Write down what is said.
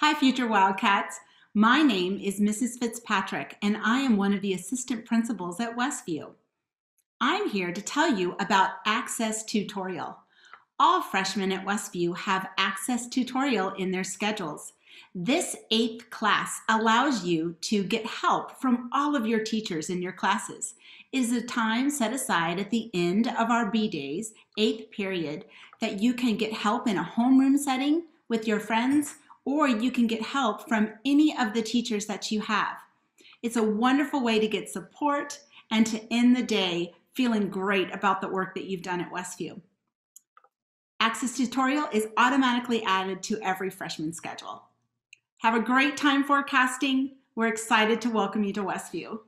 Hi, future Wildcats. My name is Mrs. Fitzpatrick, and I am one of the assistant principals at Westview. I'm here to tell you about Access Tutorial. All freshmen at Westview have Access Tutorial in their schedules. This eighth class allows you to get help from all of your teachers in your classes. It is a time set aside at the end of our B days, eighth period, that you can get help in a homeroom setting with your friends or you can get help from any of the teachers that you have. It's a wonderful way to get support and to end the day feeling great about the work that you've done at Westview. Access Tutorial is automatically added to every freshman schedule. Have a great time forecasting. We're excited to welcome you to Westview.